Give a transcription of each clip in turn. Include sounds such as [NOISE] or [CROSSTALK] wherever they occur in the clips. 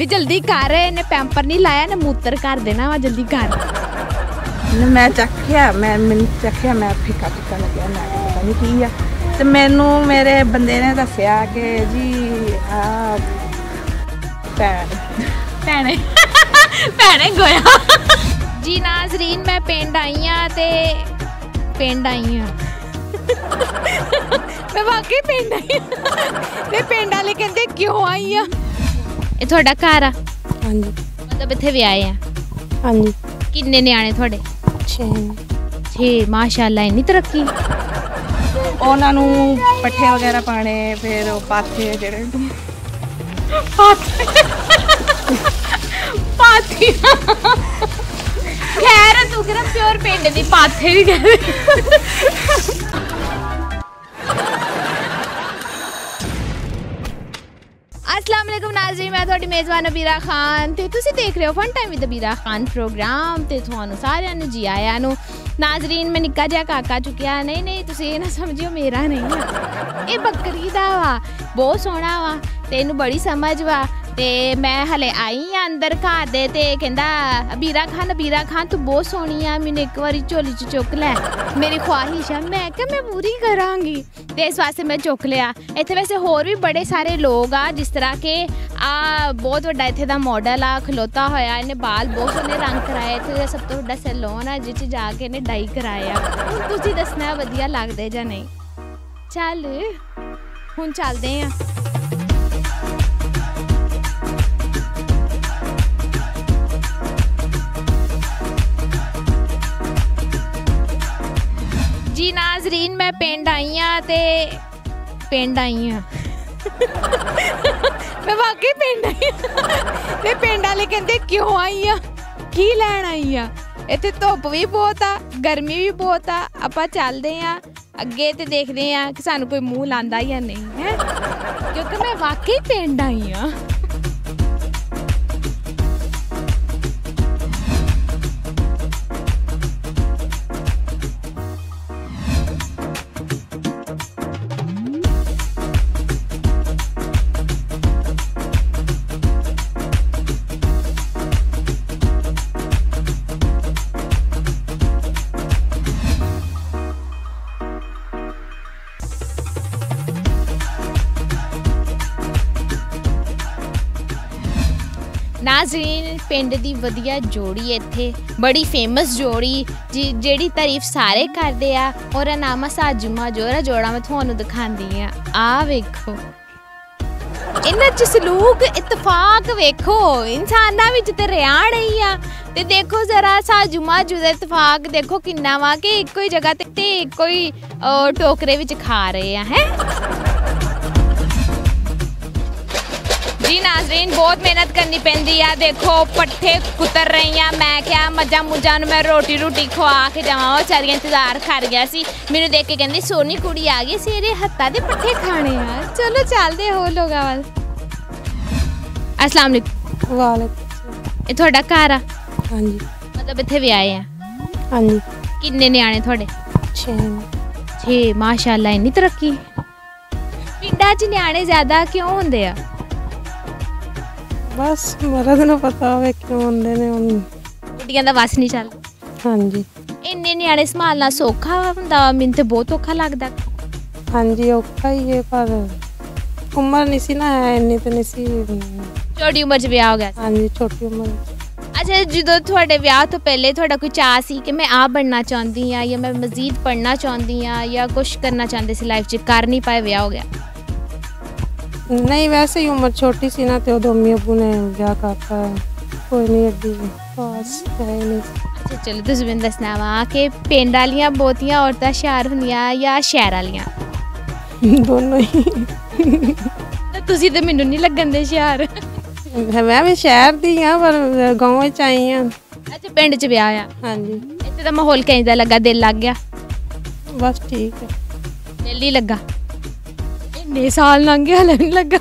ਵੀ ਜਲਦੀ ਕਰ ਇਹਨੇ ਪੈਂਪਰ ਨਹੀਂ ਲਾਇਆ ਨੇ ਮੂਤਰ ਕਰ ਦੇਣਾ ਵਾ ਜਲਦੀ ਕਰ। ਮੈਂ ਚੱਖਿਆ ਮੈਂ ਮੈਨੂੰ ਚੱਖਿਆ ਮੈਂ ਫਿੱਕਾ ਫਿੱਕਾ ਲੱਗਿਆ ਮੈਂ ਕਿਹਾ ਪਤਾ ਨਹੀਂ ਕੀ ਆ। ਤੇ ਮੈਨੂੰ ਮੇਰੇ ਬੰਦੇ ਨੇ ਦੱਸਿਆ ਕਿ ਜੀ ਆ ਪੈਰ ਭੈਣੇ ਭੈਣੇ ਗੋਇਆ। ਜੀ ਨਾਜ਼ਰੀਨ ਮੈਂ ਪਿੰਡ ਆਈ ਆ ਤੇ ਪਿੰਡ ਆਈ ਆ। ਮੈਂ ਵਾਕਈ ਪਿੰਡ ਆਈ ਆ। ਤੇ ਪਿੰਡ ਵਾਲੇ ਕਹਿੰਦੇ ਕਿਉਂ ਆਈ ਆ? ਇਹ ਤੁਹਾਡਾ ਘਰ ਆ? ਹਾਂਜੀ। ਮਤਲਬ ਇੱਥੇ ਵਿਆਹੇ ਆ? ਹਾਂਜੀ। ਕਿੰਨੇ ਨਿਆਣੇ ਤੁਹਾਡੇ? ਛੇ 6 ਮਾਸ਼ਾਅੱਲਾ ਇੰਨੀ ਤਰੱਕੀ? ਉਹਨਾਂ ਨੂੰ ਪੱਠੇ ਵਗੈਰਾ ਪਾਣੇ ਫਿਰ ਉਹ ਪਾਥੇ ਜਿਹੜੇ ਪਾਥੀ। ਖੈਰ ਤੂੰ ਕਿਹੜਾ ਪਿਓਰ ਪਿੰਡ ਦੀ ਪਾਥੇ ਵੀ ਕਹਿੰਦੇ ਅਸਲਾਮ ਅਲੈਕੁਮ ਮੈਂ ਤੁਹਾਡੀ ਮੇਜ਼ਬਾਨ ਅਬੀਰਾ ਖਾਨ ਤੇ ਤੁਸੀਂ ਦੇਖ ਰਹੇ ਹੋ fun time with Abira Khan program ਤੇ ਤੁਹਾਨੂੰ ਸਾਰਿਆਂ ਨੂੰ, ਜੀ ਆਇਆਂ ਨੂੰ। ਨਾਜ਼ਰੀਨ, ਮੈਂ ਨਿੱਕਾ ਜਿਹਾ ਕਾਕਾ ਚੁੱਕਿਆ। ਨਹੀਂ ਨਹੀਂ, ਤੁਸੀਂ ਇਹ ਨਾ ਸਮਝਿਓ, ਮੇਰਾ ਨਹੀਂ ਆ। ਇਹ ਬੱਕਰੀ ਦਾ ਵਾ, ਬਹੁਤ ਸੋਹਣਾ ਵਾ, ਤੇ ਇਹਨੂੰ ਬੜੀ ਸਮਝ ਵਾ। ਤੇ ਮੈਂ ਹਲੇ ਆਈ ਆ ਅੰਦਰ ਘਰ ਦੇ ਤੇ ਕਹਿੰਦਾ, ਅਬੀਰਾ ਖਾਨ ਅਬੀਰਾ ਖਾਨ, ਤੂੰ ਬਹੁਤ ਸੋਹਣੀ ਆ, ਮੈਨੂੰ ਇੱਕ ਵਾਰੀ ਝੋਲੀ ਚ ਚੁੱਕ ਲੈ। ਮੇਰੀ ਖੁਆਹਿਸ਼ ਆ। ਮੈਂ ਕਿਹਾ, ਮੈਂ ਪੂਰੀ ਕਰਾਂਗੀ। ਤੇ ਇਸ ਵਾਸਤੇ ਮੈਂ ਚੁੱਕ ਲਿਆ। ਇੱਥੇ ਵੈਸੇ ਹੋਰ ਵੀ ਬੜੇ ਸਾਰੇ ਲੋਕ ਆ, ਜਿਸ ਤਰ੍ਹਾਂ ਕਿ ਆ ਬਹੁਤ ਵੱਡਾ ਇੱਥੇ ਦਾ ਮਾਡਲ ਆ, ਖਲੋਤਾ ਹੋਇਆ, ਇਹਨੇ ਬਾਲ ਬਹੁਤ ਸੋਹਣੇ ਰੰਗ ਕਰਾਏ। ਇੱਥੇ ਦਾ ਸਭ ਤੋਂ ਵੱਡਾ ਸੈਲੂਨ ਆ ਜਿਸ 'ਚ ਜਾ ਕੇ ਇਹਨੇ ਡਾਈ ਕਰਾਇਆ ਤੁਸੀਂ ਦੱਸਣਾ ਵਧੀਆ ਲੱਗਦੇ ਜਾਂ ਨਹੀਂ? ਚੱਲ, ਹੁਣ ਚੱਲਦੇ ਆ। ਜੀ ਮੈਂ ਪਿੰਡ ਆਈ ਆ ਤੇ ਪਿੰਡ ਆਈ ਆ। ਮੈਂ ਵਾਕਈ ਪਿੰਡ ਆਈ ਤੇ ਪਿੰਡ ਵਾਲੇ ਕਹਿੰਦੇ, ਕਿਉਂ ਆਈ ਆ? ਕੀ ਲੈਣ ਆਈ ਆ? ਇੱਥੇ ਧੁੱਪ ਵੀ ਬਹੁਤ ਆ, ਗਰਮੀ ਵੀ ਬਹੁਤ ਆ। ਆਪਾਂ ਚੱਲਦੇ ਆ, ਅੱਗੇ ਤੇ ਦੇਖਦੇ ਆ ਕਿ ਸਾਨੂੰ ਕੋਈ ਮੂੰਹ ਲਾਂਦਾ ਜਾਂ ਨਹੀਂ, ਹੈ? ਕਿਉਂਕਿ ਮੈਂ ਵਾਕਈ ਪਿੰਡ ਆਈ ਆ। ਨਾਜ਼ਰੀਨ, ਪਿੰਡ ਦੀ ਵਧੀਆ ਜੋੜੀ ਇੱਥੇ, ਬੜੀ ਫੇਮਸ ਜੋੜੀ, ਜਿ- ਜਿਹੜੀ ਤਾਰੀਫ ਸਾਰੇ ਕਰਦੇ ਆ। ਉਹਦਾ ਨਾਮ ਆ ਸਾਜੂਮਾ ਜੋਰਾ ਜੋੜਾ ਮੈਂ ਤੁਹਾਨੂੰ ਦਿਖਾਉਂਦੀ ਆ। ਆ ਵੇਖੋ। ਇਹਨਾਂ ਚ ਸਲੂਕ, ਇਤਫਾਕ ਵੇਖੋ। ਇਨਸਾਨਾਂ ਵਿੱਚ ਤੇ ਰਿਆ ਹੀ ਆ। ਤੇ ਦੇਖੋ ਜ਼ਰਾ ਸਾਜੂ ਸਾਜੂਮਾ ਦਾ ਇਤਫਾਕ, ਦੇਖੋ ਕਿੰਨਾ ਵਾ ਕਿ ਇੱਕੋ ਹੀ ਜਗ੍ਹਾ ਤੇ ਤੇ ਇੱਕੋ ਹੀ ਟੋਕਰੇ ਵਿੱਚ ਖਾ ਰਹੇ ਆ, ਹੈ? ਜੀ ਨਾਜ਼ਰੀਨ ਬਹੁਤ ਮਿਹਨਤ ਕਰਨੀ ਪੈਂਦੀ ਆ। ਦੇਖੋ ਪੱਠੇ ਕੁਤਰ ਰਹੀਆਂ ਮੈਂ ਕਿਹਾ ਮੱਝਾਂ ਮੁੱਝਾਂ ਨੂੰ ਮੈਂ ਰੋਟੀ ਰੋਟੀ ਖਵਾ ਕੇ ਜਾਵਾਂ। ਉਹ ਚਾਰੀਆਂ ਇੰਤਜ਼ਾਰ ਕਰ ਗਿਆ ਸੀ। ਮੈਨੂੰ ਦੇਖ ਕੇ ਕਹਿੰਦੀ ਸੋਨੀ ਕੁੜੀ ਆ ਗਈ ਸੀ ਇਹਦੇ ਹੱਥਾਂ ਦੇ ਪੱਠੇ ਖਾਣੇ ਆ। ਚਲੋ ਚੱਲਦੇ ਹੋ ਲੋਕਾਂ ਵੱਲ। ਅਸਲਾਮ ਅਲੈਕੁਮ। ਵਾਲੇਕੁਮ ਇਹ ਤੁਹਾਡਾ ਘਰ ਆ? ਹਾਂਜੀ। ਮਤਲਬ ਇੱਥੇ ਵੀ ਆਏ ਆ? ਹਾਂਜੀ। ਕਿੰਨੇ ਨਿਆਣੇ ਤੁਹਾਡੇ? ਛੇ 6 ਮਾਸ਼ਾਅੱਲਾ ਇੰਨੀ ਤਰੱਕੀ। ਪਿੰਡਾਂ 'ਚ ਨਿਆਣੇ ਜ਼ਿਆਦਾ ਕਿਉਂ ਹੁੰਦੇ ਆ? ਬਸ ਮਰਦ ਨੂੰ ਪਤਾ ਹੋਵੇ ਕਿਉਂ ਹੁੰਦੇ ਨੇ ਹੁਣ। ਕੁੜੀਆਂ ਦਾ ਵਸ ਨਹੀਂ ਚੱਲਦਾ। ਹਾਂਜੀ। ਇੰਨੇ ਨਿਆਣੇ ਸੰਭਾਲਣਾ ਸੌਖਾ ਹੁੰਦਾ ਮੈਨੂੰ ਤੇ ਬਹੁਤ ਔਖਾ ਲੱਗਦਾ। ਹਾਂਜੀ ਔਖਾ ਹੀ ਹੈ ਪਰ ਉਮਰ ਨਹੀਂ ਸੀ ਨਾ ਹੈ ਇੰਨੀ ਤੇ ਨਹੀਂ ਸੀ। ਛੋਟੀ ਉਮਰ 'ਚ ਵਿਆਹ ਹੋ ਗਿਆ। ਹਾਂਜੀ ਛੋਟੀ ਉਮਰ ਵਿੱਚ। ਅੱਛਾ ਜਦੋਂ ਤੁਹਾਡੇ ਵਿਆਹ ਤੋਂ ਪਹਿਲੇ ਤੁਹਾਡਾ ਕੋਈ ਚਾਹ ਸੀ ਕਿ ਮੈਂ ਆ ਬਣਨਾ ਚਾਹੁੰਦੀ ਆ ਜਾਂ ਮੈਂ ਮਜ਼ੀਦ ਪੜ੍ਹਨਾ ਚਾਹੁੰਦੀ ਆ ਜਾਂ ਕੁਝ ਕਰਨਾ ਚਾਹੁੰਦੇ ਸੀ ਲਾਈਫ 'ਚ ਕਰ ਨਹੀਂ ਪਾਏ ਵਿਆਹ ਹੋ ਗਿਆ। ਨਹੀਂ ਵੈਸੇ ਹੀ ਉਮਰ ਛੋਟੀ ਸੀ ਨਾ ਤੇ ਉਦੋਂ ਮੰਮੀ ਅੱਬੂ ਨੇ ਵਿਆਹ ਕਰਤਾ ਕੋਈ ਨਹੀਂ ਅੱਡੀ ਬਸ ਹੈ ਹੀ ਨਹੀਂ। ਅੱਛਾ ਚਲੋ ਤੁਸੀਂ ਮੈਨੂੰ ਦੱਸਣਾ ਵਾ ਕਿ ਪਿੰਡ ਵਾਲੀਆਂ ਬਹੁਤੀਆਂ ਔਰਤਾਂ ਹੁਸ਼ਿਆਰ ਹੁੰਦੀਆਂ ਜਾਂ ਸ਼ਹਿਰ ਵਾਲੀਆਂ? ਦੋਨੋਂ ਹੀ। ਤਾਂ ਤੁਸੀਂ ਤੇ ਮੈਨੂੰ ਨਹੀਂ ਲੱਗਣ ਦੇ ਹੁਸ਼ਿਆਰ ਮੈਂ ਵੀ ਸ਼ਹਿਰ ਦੀ ਆ ਪਰ ਗਾਉਂ ਵਿੱਚ ਆਈ ਆ। ਅੱਛਾ ਪਿੰਡ 'ਚ ਵਿਆਹ ਆ? ਹਾਂਜੀ। ਇੱਥੇ ਦਾ ਮਾਹੌਲ ਕਿੰਜ ਦਾ ਲੱਗਾ? ਦਿਲ ਲੱਗ ਗਿਆ? ਬਸ ਠੀਕ ਹੈ। ਦਿਲ ਨਹੀਂ ਲੱਗਾ? ਇੰਨੇ ਸਾਲ ਲੰਘ ਹਲੇ ਨਹੀਂ ਲੱਗਾ।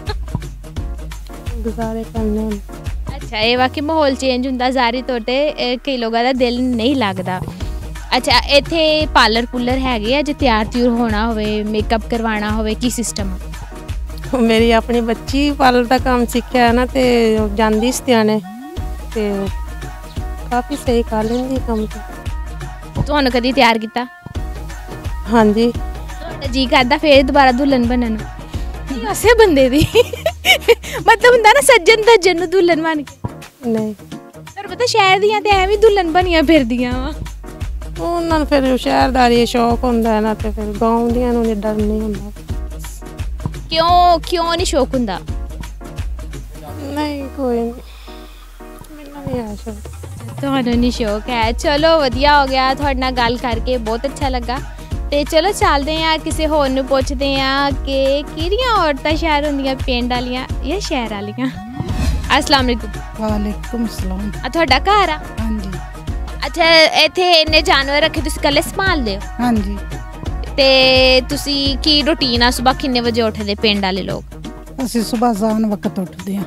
ਗੁਜ਼ਾਰੇ ਕਰਨੇ ਹੁਣ ਅੱਛਾ ਇਹ ਵਾ ਕਿ ਮਾਹੌਲ ਚੇਂਜ ਹੁੰਦਾ ਜ਼ਾਰੀ ਤੌਰ ਤੇ ਇਹ ਕਈ ਲੋਕਾਂ ਦਾ ਦਿਲ ਨਹੀਂ ਲੱਗਦਾ। ਅੱਛਾ ਇੱਥੇ ਪਾਰਲਰ ਪੁੱਲਰ ਹੈਗੇ ਆ ਜੇ ਤਿਆਰ ਤਿਉਰ ਹੋਣਾ ਹੋਵੇ ਮੇਕਅਪ ਕਰਵਾਉਣਾ ਹੋਵੇ ਕੀ ਸਿਸਟਮ ਮੇਰੀ ਆਪਣੀ ਬੱਚੀ ਪਾਲਰ ਦਾ ਕੰਮ ਸਿੱਖਿਆ ਹੈ ਨਾ ਤੇ ਉਹ ਜਾਂਦੀ ਸਤਿਆਣੇ ਤੇ ਕਾਫੀ ਸਹੀ ਕਰ ਲੈਂਦੀ ਕੰਮ ਤੇ। ਤੁਹਾਨੂੰ ਕਦੀ ਤਿਆਰ ਕੀਤਾ? ਹਾਂਜੀ। ਤੁਹਾਡਾ ਜੀ ਕਰਦਾ ਫੇਰ ਦੁਬਾਰਾ ਦੁਲਹਨ ਬਣਨ ਨੂੰ? ਐਸੇ ਬੰਦੇ ਦੀ। ਮਤਲਬ ਹੁੰਦਾ ਨਾ ਸੱਜਣ ਦਾ ਜਨ ਦੁਲਹਨ ਬਣ ਕੇ। ਨਹੀਂ। ਪਰ ਪਤਾ ਸ਼ਹਿਰ ਦੀਆਂ ਤੇ ਐਵੇਂ ਦੁਲਹਨ ਬਣੀਆਂ ਫਿਰਦੀਆਂ ਵਾ। ਉਹਨਾਂ ਨੂੰ ਫਿਰ ਸ਼ਹਿਰਦਾਰੀ ਸ਼ੌਕ ਹੁੰਦਾ ਹੈ ਨਾ ਤੇ ਫਿਰ ਗਾਉਂ ਦੀਆਂ ਨੂੰ ਡਰ ਨਹੀਂ ਹੁੰਦਾ। ਕਿਉਂ ਕਿਉਂ ਨਹੀਂ ਸ਼ੌਕ ਹੁੰਦਾ? ਨਹੀਂ ਕੋਈ ਨਹੀਂ। ਮੈਨੂੰ ਨਹੀਂ ਆ ਸ਼ੌਕ। ਤੁਹਾਨੂੰ ਨਹੀਂ ਸ਼ੌਕ ਹੈ। ਚਲੋ ਵਧੀਆ ਹੋ ਗਿਆ। ਤੁਹਾਡੇ ਨਾਲ ਗੱਲ ਕਰਕੇ ਬਹੁਤ ਅੱਛਾ ਲੱਗਾ। ਤੇ ਚਲੋ ਚੱਲਦੇ ਆ ਕਿਸੇ ਹੋਰ ਨੂੰ ਪੁੱਛਦੇ ਆ ਕਿ ਕਿਹੜੀਆਂ ਔਰਤਾਂ ਸ਼ਹਿਰ ਹੁੰਦੀਆਂ ਪਿੰਡ ਵਾਲੀਆਂ ਜਾਂ ਸ਼ਹਿਰ ਵਾਲੀਆਂ? ਅਸਲਾਮ ਅਲੈਕੁਮ। ਵਾਲੇਕੁਮ ਸਲਾਮ। ਆ ਤੁਹਾਡਾ ਘਰ ਆ? ਹਾਂਜੀ। ਅੱਛਾ ਇੱਥੇ ਇੰਨੇ ਜਾਨਵਰ ਰੱਖੇ ਤੁਸੀਂ ਇਕੱਲੇ ਸੰਭਾਲਦੇ ਹੋ ਹਾਂਜੀ। ਤੇ ਤੁਸੀਂ ਕੀ ਰੁਟੀਨ ਆ ਸਵੇਰ ਕਿੰਨੇ ਵਜੇ ਉੱਠਦੇ ਪਿੰਡ ਵਾਲੇ ਲੋਕ? ਅਸੀਂ ਸਵੇਰ ਜਾਣ ਵਕਤ ਉੱਠਦੇ ਹਾਂ।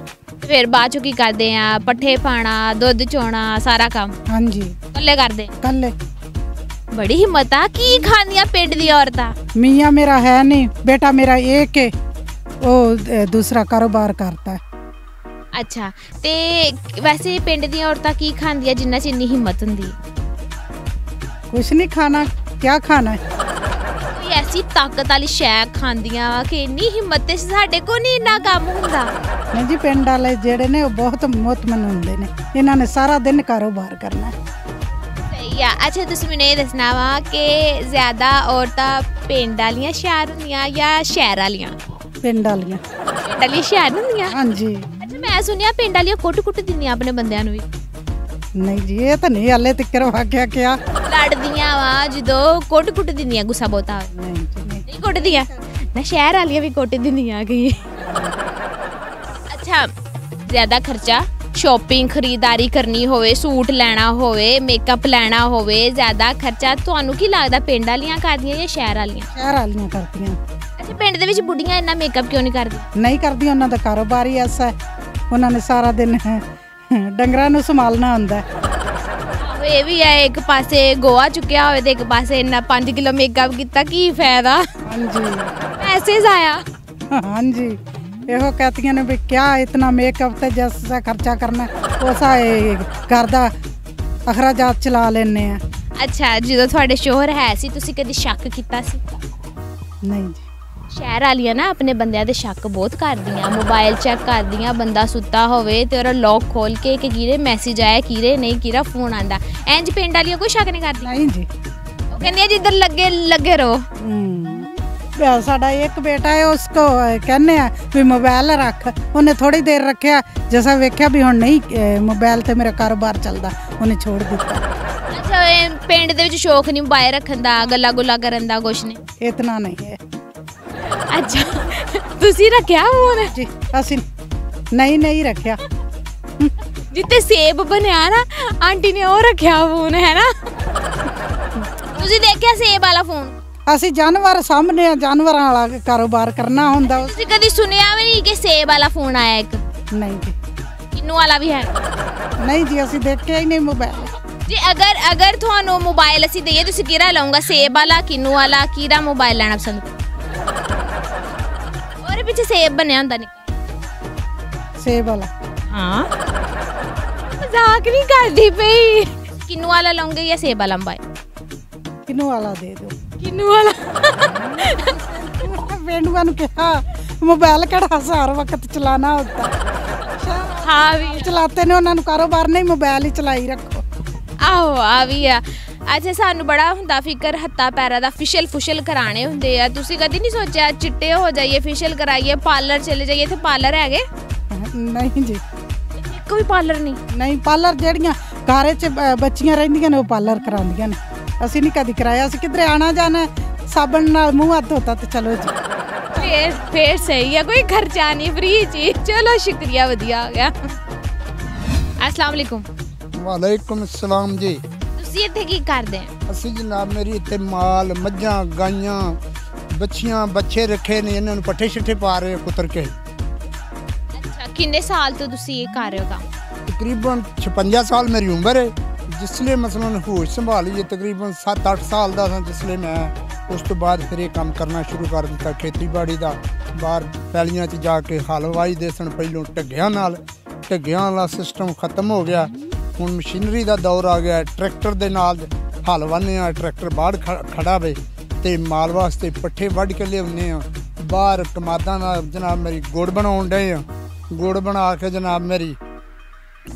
ਫਿਰ ਬਾਅਦ ਚੋਂ ਕੀ ਕਰਦੇ ਆ? ਪੱਠੇ ਪਾਣਾ ਦੁੱਧ ਚੋਣਾ ਸਾਰਾ ਕੰਮ? ਹਾਂਜੀ। ਇਕੱਲੇ ਕਰਦੇ? ਕੱਲੇ ਬੜੀ ਹਿੰਮਤ ਆ ਕੀ ਖਾਂਦੀਆਂ ਪਿੰਡ ਦੀ ਔਰਤਾਂ? ਮੀਆਂ ਮੇਰਾ ਹੈ ਨਹੀਂ ਬੇਟਾ ਮੇਰਾ ਇੱਕ ਹੈ ਉਹ ਦੂਸਰਾ ਕਾਰੋਬਾਰ ਕਰਦਾ। ਅੱਛਾ ਤੇ ਵੈਸੇ ਪਿੰਡ ਦੀਆਂ ਔਰਤਾਂ ਕੀ ਖਾਂਦੀਆਂ ਜਿੰਨਾ ਚ ਇੰਨੀ ਹਿੰਮਤ ਹੁੰਦੀ? ਕੁਛ ਨਹੀਂ ਖਾਣਾ ਕੀ ਖਾਣਾ? ਕੋਈ ਐਸੀ ਤਾਕਤ ਵਾਲੀ ਸ਼ੈ ਖਾਂਦੀਆਂ ਕਿ ਇੰਨੀ ਹਿੰਮਤ ਤੇ ਸਾਡੇ ਕੋ ਨਹੀਂ ਇੰਨਾ ਕੰਮ ਹੁੰਦਾ? ਨਹੀਂ ਜੀ ਪਿੰਡ ਵਾਲੇ ਜਿਹੜੇ ਨੇ ਉਹ ਬਹੁਤ ਮੋਤਮਨ ਹੁੰਦੇ ਨੇ। ਇਹਨਾਂ ਨੇ ਸਾਰਾ ਦਿਨ ਕਾਰੋਬਾਰ ਕਰਨਾ। ਹੈ ਆ। ਅੱਛਾ ਤੁਸੀਂ ਮੈਨੂੰ ਇਹ ਦੱਸਣਾ ਵਾ ਕਿ ਜ਼ਿਆਦਾ ਔਰਤਾਂ ਪਿੰਡ ਵਾਲੀਆਂ ਸ਼ਹਿਰ ਹੁੰਦੀਆਂ ਜਾਂ ਸ਼ਹਿਰ ਵਾਲੀਆਂ? ਪਿੰਡ ਵਾਲੀਆਂ। ਪਿੰਡ ਵਾਲੀਆਂ ਸ਼ਹਿਰ ਹੁੰਦੀਆਂ? ਹਾਂਜੀ। ਅੱਛਾ ਮੈਂ ਸੁਣਿਆ ਪਿੰਡ ਵਾਲੀਆਂ ਕੁੱਟ ਕੁੱਟ ਦਿੰਦੀਆਂ ਆਪਣੇ ਬੰਦਿਆਂ ਨੂੰ ਵੀ। ਨਹੀਂ ਜੀ ਇਹ ਤਾਂ ਨਹੀਂ ਹਾਲੇ ਤੱਕ ਵਾਕਿਆ ਕਿਆ। ਲੜਦੀਆਂ ਵਾ ਜਦੋਂ ਕੁੱਟ ਕੁੱਟ ਦਿੰਦੀਆਂ ਗੁੱਸਾ ਬਹੁਤਾ ਨਹੀਂ ਨਹੀਂ। ਕੁੱਟਦੀਆਂ? ਨਾ ਸ਼ਹਿਰ ਵਾਲੀਆਂ ਵੀ ਕੁੱਟ ਦਿੰਦੀਆਂ ਕਈ। ਅੱਛਾ ਜ਼ਿਆਦਾ ਖਰਚਾ? ਸ਼ਾਪਿੰਗ ਖਰੀਦਦਾਰੀ ਕਰਨੀ ਹੋਵੇ ਸੂਟ ਲੈਣਾ ਹੋਵੇ ਮੇਕਅਪ ਲੈਣਾ ਹੋਵੇ ਜ਼ਿਆਦਾ ਖਰਚਾ ਤੁਹਾਨੂੰ ਕੀ ਲੱਗਦਾ ਪਿੰਡ ਵਾਲੀਆਂ ਕਰਦੀਆਂ ਜਾਂ ਸ਼ਹਿਰ ਵਾਲੀਆਂ? ਸ਼ਹਿਰ ਵਾਲੀਆਂ ਕਰਦੀਆਂ। ਅੱਛਾ ਪਿੰਡ ਦੇ ਵਿੱਚ ਬੁੱਢੀਆਂ ਇੰਨਾ ਮੇਕਅਪ ਕਿਉਂ ਨਹੀਂ ਕਰਦੀਆਂ? ਨਹੀਂ ਕਰਦੀਆਂ ਉਹਨਾਂ ਦਾ ਕਾਰੋਬਾਰ ਹੀ ਐਸਾ ਹੈ। ਉਹਨਾਂ ਨੇ ਸਾਰਾ ਦਿਨ ਡੰਗਰਾਂ ਨੂੰ ਸੰਭਾਲਣਾ ਹੁੰਦਾ ਹੈ। ਆਹੋ, ਇਹ ਵੀ ਹੈ ਇੱਕ ਪਾਸੇ ਗੋਆ ਚੁੱਕਿਆ ਹੋਵੇ ਤੇ ਇੱਕ ਪਾਸੇ ਇੰਨਾ 5 ਕਿਲੋ ਮੇਕਅਪ ਕੀਤਾ ਕੀ ਫਾਇਦਾ? ਹਾਂਜੀ। ਪੈਸੇ ਜ਼ਾਇਆ ਹਾਂਜੀ। ਇਹੋ ਕਹਤੀਆਂ ਨੇ ਵੀ ਕਿਆ ਇਤਨਾ ਮੇਕਅਪ ਤੇ ਜੈਸਾ ਖਰਚਾ ਕਰਨਾ ਉਸਾ ਇਹ ਘਰ ਦਾ ਅਖਰਾਜਾਤ ਚਲਾ ਲੈਨੇ ਆ। ਅੱਛਾ ਜਦੋਂ ਤੁਹਾਡੇ ਸ਼ੋਹਰ ਹੈ ਸੀ ਤੁਸੀਂ ਕਦੀ ਸ਼ੱਕ ਕੀਤਾ ਸੀ? ਨਹੀਂ ਜੀ। ਸ਼ਹਿਰ ਵਾਲੀਆਂ ਨਾ ਆਪਣੇ ਬੰਦਿਆਂ ਦੇ ਸ਼ੱਕ ਬਹੁਤ ਕਰਦੀਆਂ ਮੋਬਾਈਲ ਚੈੱਕ ਕਰਦੀਆਂ ਬੰਦਾ ਸੁੱਤਾ ਹੋਵੇ ਤੇ ਉਹਦਾ ਲੌਕ ਖੋਲ ਕੇ ਕਿ ਕਿਹਦੇ ਮੈਸੇਜ ਆਇਆ ਕਿਹਦੇ ਨਹੀਂ ਕਿਹਦਾ ਫੋਨ ਆਂਦਾ। ਇੰਜ ਪਿੰਡ ਵਾਲੀਆਂ ਕੋਈ ਸ਼ੱਕ ਨਹੀਂ ਕਰਦੀਆਂ? ਨਹੀਂ ਜੀ। ਉਹ ਕਹਿੰਦੀਆਂ ਜਿੱਧਰ ਲੱਗੇ ਲੱਗੇ ਰਹੋ। ਵਿਆਹ ਸਾਡਾ ਇੱਕ ਬੇਟਾ ਹੈ ਉਸਕੋ ਅਹ, ਕਹਿੰਨੇ ਆ ਵੀ ਮੋਬਾਈਲ ਰੱਖ। ਉਹਨੇ ਥੋੜੀ ਦੇਰ ਰੱਖਿਆ ਜਿਵੇਂ ਵੇਖਿਆ ਵੀ ਹੁਣ ਨਹੀਂ ਮੋਬਾਈਲ ਤੇ ਮੇਰਾ ਕਾਰੋਬਾਰ ਚੱਲਦਾ ਉਹਨੇ ਛੋੜ ਦਿੱਤਾ। ਅੱਛਾ ਇਹ ਪਿੰਡ ਦੇ ਵਿੱਚ ਸ਼ੌਕ ਨਹੀਂ ਮੋਬਾਈਲ ਰੱਖਣ ਦਾ ਗੱਲਾਂ ਗੁੱਲਾਂ ਕਰਨ ਦਾ ਕੁਛ ਨਹੀਂ? ਇਤਨਾ ਨਹੀਂ ਹੈ। ਅੱਛਾ ਤੁਸੀਂ ਰੱਖਿਆ ਫੋਨ ਜੀ ਅਸੀਂ ਨਹੀਂ ਨਹੀਂ ਰੱਖਿਆ। ਜਿੱਤੇ ਸੇਬ ਬਣਿਆ ਨਾ ਆਂਟੀ ਨੇ ਉਹ ਰੱਖਿਆ ਫੋਨ ਹੈ ਨਾ? ਤੁਸੀਂ ਦੇਖਿਆ ਸੇਬ ਵਾਲਾ ਫੋਨ ਅਸੀਂ ਜਾਨਵਰ ਸਾਹਮਣੇ ਆ ਜਾਨਵਰਾਂ ਵਾਲਾ ਕਾਰੋਬਾਰ ਕਰਨਾ ਹੁੰਦਾ। ਤੁਸੀਂ ਕਦੀ ਸੁਣਿਆ ਵੀ ਨਹੀਂ ਕਿ ਸੇਬ ਵਾਲਾ ਫੋਨ ਆਇਆ ਇੱਕ? ਨਹੀਂ ਜੀ। ਕਿੰਨੂ ਵਾਲਾ ਵੀ ਹੈ? ਨਹੀਂ ਜੀ ਅਸੀਂ ਦੇਖਿਆ ਹੀ ਨਹੀਂ ਮੋਬਾਈਲ ਜੀ ਅਗਰ ਅਗਰ ਤੁਹਾਨੂੰ ਮੋਬਾਈਲ ਅਸੀਂ ਦਈਏ ਤੁਸੀਂ ਕਿਹੜਾ ਲਓਗਾ? ਸੇਬ ਵਾਲਾ ਕਿੰਨੂ ਵਾਲਾ ਕਿਹੜਾ ਮੋਬਾਈਲ ਲੈਣਾ ਪਸੰਦ ਉਹਦੇ ਪਿੱਛੇ ਸੇਬ ਬਣਿਆ ਹੁੰਦਾ ਨਹੀਂ ਸੇਬ ਵਾਲਾ। ਹਾਂ। ਮਜ਼ਾਕ ਨਹੀਂ ਕਰਦੀ ਪਈ। ਕਿੰਨੂ ਵਾਲਾ ਲਓਗੇ ਜਾਂ ਸੇਬ ਵਾਲਾ ਮੋਬਾਈਲ ਕਿਨੂੰ ਵਾਲਾ ਦੇ ਦਿਓ। ਕਿੰਨੂ ਵਾਲਾ ਵੇਂਡੂਆਂ ਨੂੰ ਕਿਹਾ ਮੋਬਾਈਲ ਕਿਹੜਾ ਹਜ਼ਾਰ ਵਕਤ ਚਲਾਣਾ ਹੁੰਦਾ ਹਾਂ ਵੀ ਚਲਾਤੇ ਨੇ ਉਹਨਾਂ ਨੂੰ ਕਾਰੋਬਾਰ ਨਹੀਂ ਮੋਬਾਈਲ ਹੀ ਚਲਾਈ ਰੱਖੋ ਆਹੋ ਆ ਵੀ ਆ ਅੱਛਾ ਸਾਨੂੰ ਬੜਾ ਹੁੰਦਾ ਫਿਕਰ ਹੱਤਾ ਪੈਰਾਂ ਦਾ ਫਿਸ਼ਲ ਫੁਸ਼ਲ ਕਰਾਣੇ ਹੁੰਦੇ ਆ ਤੁਸੀਂ ਕਦੀ ਨਹੀਂ ਸੋਚਿਆ ਚਿੱਟੇ ਹੋ ਜਾਈਏ ਫਿਸ਼ਲ ਕਰਾਈਏ ਪਾਰਲਰ ਚਲੇ ਜਾਈਏ ਇੱਥੇ ਪਾਰਲਰ ਹੈਗੇ ਨਹੀਂ ਜੀ ਇੱਕ ਵੀ ਪਾਰਲਰ ਨਹੀਂ ਨਹੀਂ ਪਾਰਲਰ ਜਿਹੜੀਆਂ ਘਾਰੇ 'ਚ ਬ- ਬੱਚੀਆਂ ਰਹਿੰਦੀਆਂ ਨੇ ਉਹ ਪਾਰਲਰ ਕਰਾਉਂਦੀਆਂ ਨੇ ਅਸੀਂ ਨਹੀਂ ਕਦੀ ਕਰਾਇਆ ਅਸੀਂ ਕਿਧਰੇ ਆਣਾ ਜਾਣਾ ਸਾਬਣ ਨਾਲ ਮੂੰਹ ਹੱਥ ਧੋਤਾ ਤੇ ਚਲੋ ਜੀ। ਫੇਰ ਫੇਰ ਸਹੀ ਆ ਕੋਈ ਖਰਚਾ ਨਹੀਂ ਫ੍ਰੀ ਜੀ। ਚਲੋ ਸ਼ੁਕਰੀਆ ਵਧੀਆ ਹੋ ਗਿਆ। ਅਸਲਾਮ ਵਾਲੇਕੁਮ ਵਾਲੇਕੁਮ ਸਲਾਮ ਜੀ। ਤੁਸੀਂ ਇੱਥੇ ਕੀ ਕਰਦੇ ਆ? ਅਸੀਂ ਜਨਾਬ ਮੇਰੀ ਇੱਥੇ ਮਾਲ ਮੱਝਾਂ ਗਾਈਆਂ ਬੱਚੀਆਂ ਬੱਚੇ ਰੱਖੇ ਨੇ ਇਹਨਾਂ ਨੂੰ ਪੱਠੇ ਛਿੱਠੇ ਪਾ ਰਹੇ ਕੁਤਰ ਕੇ। ਅੱਛਾ ਕਿੰਨੇ ਸਾਲ ਤੋਂ ਤੁਸੀਂ ਇਹ ਕਰ ਰਹੇ ਹੋ ਕੰਮ? ਤਕਰੀਬਨ 56 ਸਾਲ ਮੇਰੀ ਉਮਰ ਹੈ। ਜਿਸਲੇ ਮਸਲਨ ਹੋਸ਼ ਸੰਭਾਲੀ ਹੈ ਤਕਰੀਬਨ 7-8 ਸਾਲ ਦਾ ਸਾਂ ਜਿਸਲੇ ਮੈਂ, ਉਸ ਤੋਂ ਬਾਅਦ ਫਿਰ ਇਹ ਕੰਮ ਕਰਨਾ ਸ਼ੁਰੂ ਕਰ ਦਿੱਤਾ ਖੇਤੀਬਾੜੀ ਦਾ। ਬਾਹਰ ਪੈਲੀਆਂ 'ਚ ਜਾ ਕੇ ਹਲ ਵਾਈ ਦੇ ਸਨ ਪਹਿਲੋਂ ਢੱਗਿਆਂ ਨਾਲ, ਢੱਗਿਆਂ ਵਾਲਾ ਸਿਸਟਮ ਖਤਮ ਹੋ ਗਿਆ। ਹੁਣ ਮਸ਼ੀਨਰੀ ਦਾ ਦੌਰ ਆ ਗਿਆ, ਟਰੈਕਟਰ ਦੇ ਨਾਲ ਹਲ ਵਾਹਨੇ ਆ, ਟਰੈਕਟਰ ਬਾਹਰ ਖ- ਖੜਾ ਵੇ ਤੇ ਮਾਲ ਵਾਸਤੇ ਪੱਠੇ ਵੱਢ ਕੇ ਲਿਆਉਂਦੇ ਆ। ਬਾਹਰ ਕਮਾਦਾਂ ਨਾਲ ਜਨਾਬ ਮੇਰੀ ਗੁੜ ਬਣਾਉਣ ਡਏ ਆ। ਗੁੜ ਬਣਾ ਕੇ ਜਨਾਬ ਮੇਰੀ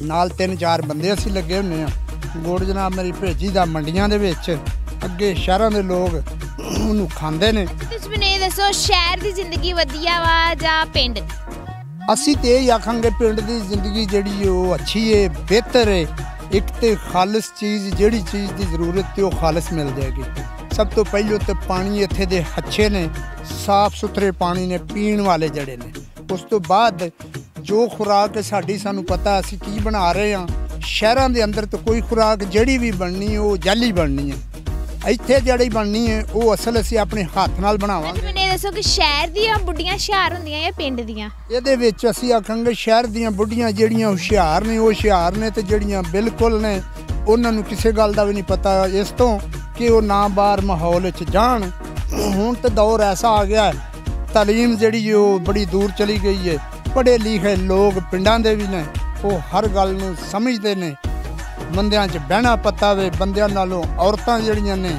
ਨਾਲ ਤਿੰਨ ਚਾਰ ਬੰਦੇ ਅਸੀਂ ਲੱਗੇ ਹੁੰਨੇ ਆ। ਗੁੜ ਜਨਾਬ ਮੇਰੀ ਭੇਜੀ ਦਾ ਮੰਡੀਆਂ ਦੇ ਵਿੱਚ। ਅੱਗੇ ਸ਼ਹਿਰਾਂ ਦੇ ਲੋਕ ਉਹਨੂੰ ਖਾਂਦੇ ਨੇ। ਤੁਸੀਂ ਮੈਨੂੰ ਇਹ ਦੱਸੋ ਸ਼ਹਿਰ ਦੀ ਜ਼ਿੰਦਗੀ ਵਧੀਆ ਵਾ ਜਾਂ ਪਿੰਡ? ਦੀ ਅਸੀਂ ਤੇ ਇਹ ਆਖਾਂਗੇ ਪਿੰਡ ਦੀ ਜ਼ਿੰਦਗੀ ਜਿਹੜੀ ਉਹ ਅੱਛੀ ਏ ਬਿਹਤਰ ਏ। ਇੱਕ ਤੇ ਖਾਲਸ ਚੀਜ਼ ਜਿਹੜੀ ਚੀਜ਼ ਦੀ ਜ਼ਰੂਰਤ ਤੇ ਉਹ ਖਾਲਸ ਮਿਲ ਜਾਏਗੀ ਸਭ ਤੋਂ ਪਹਿਲਾਂ ਤੇ ਪਾਣੀ ਇੱਥੇ ਦੇ ਅੱਛੇ ਨੇ ਸਾਫ਼ ਸੁਥਰੇ ਪਾਣੀ ਨੇ ਪੀਣ ਵਾਲੇ ਜਿਹੜੇ ਨੇ। ਉਸ ਤੋਂ ਬਾਅਦ ਜੋ ਖੁਰਾਕ ਸਾਡੀ ਸਾਨੂੰ ਪਤਾ ਅਸੀਂ ਕੀ ਬਣਾ ਰਹੇ ਹਾਂ ਸ਼ਹਿਰਾਂ ਦੇ ਅੰਦਰ ਤਾਂ ਕੋਈ ਖੁਰਾਕ ਜਿਹੜੀ ਵੀ ਬਣਨੀ ਉਹ ਜਾਲੀ ਬਣਨੀ ਹੈ। ਇੱਥੇ ਜਿਹੜੀ ਬਣਨੀ ਹੈ ਉਹ ਅਸਲ ਅਸੀਂ ਆਪਣੇ ਹੱਥ ਨਾਲ ਬਣਾਵਾਂਗੇ। ਮੈਨੂੰ ਇਹ ਦੱਸੋ ਕਿ ਸ਼ਹਿਰ ਦੀਆਂ ਬੁੱਢੀਆਂ ਹੁਸ਼ਿਆਰ ਹੁੰਦੀਆਂ ਜਾਂ ਪਿੰਡ ਦੀਆਂ? ਇਹਦੇ ਵਿੱਚ ਅਸੀਂ ਆਖਾਂਗੇ ਸ਼ਹਿਰ ਦੀਆਂ ਬੁੱਢੀਆਂ ਜਿਹੜੀਆਂ ਹੁਸ਼ਿਆਰ ਨੇ ਉਹ ਹੁਸ਼ਿਆਰ ਨੇ ਤੇ ਜਿਹੜੀਆਂ ਬਿਲਕੁਲ ਨੇ ਉਹਨਾਂ ਨੂੰ ਕਿਸੇ ਗੱਲ ਦਾ ਵੀ ਨਹੀਂ ਪਤਾ ਇਸ ਤੋਂ ਕਿ ਉਹ ਨਾ ਬਾਹਰ ਮਾਹੌਲ ਵਿੱਚ ਜਾਣ। ਹੁਣ ਤੇ ਦੌਰ ਐਸਾ ਆ ਗਿਆ ਹੈ, ਤਾਲੀਮ ਜਿਹੜੀ ਉਹ ਬੜੀ ਦੂਰ ਚਲੀ ਗਈ ਹੈ। ਪੜ੍ਹੇ ਲਿਖੇ ਲੋਕ ਪਿੰਡਾਂ ਦੇ ਵੀ ਨੇ ਉਹ ਹਰ ਗੱਲ ਨੂੰ ਸਮਝਦੇ ਨੇ। ਬੰਦਿਆਂ 'ਚ ਬਹਿਣਾ ਪਤਾ ਵੇ ਬੰਦਿਆਂ ਨਾਲੋਂ ਔਰਤਾਂ ਜਿਹੜੀਆਂ ਨੇ